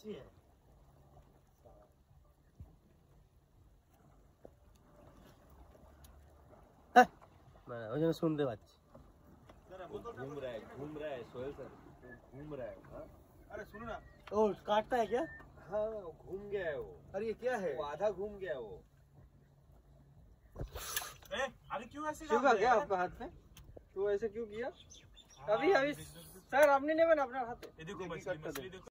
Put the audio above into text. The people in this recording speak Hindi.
अच्छी है মানে ওই জন্য শুনতে পাচ্ছি। घूम रहा है घूम रहा है सोहेल सर घूम रहा है हाँ? अरे सुनो ना ओ काटता है क्या हाँ घूम गया है वो अरे ये क्या है वो आधा घूम गया है वो ए, अरे क्यों ऐसे क्यों काम का कर क्या आपका हाथ में तू ऐसे क्यों किया अभी अभी सर आपने नहीं बना अपना हाथ ये देखो मछली मछली देखो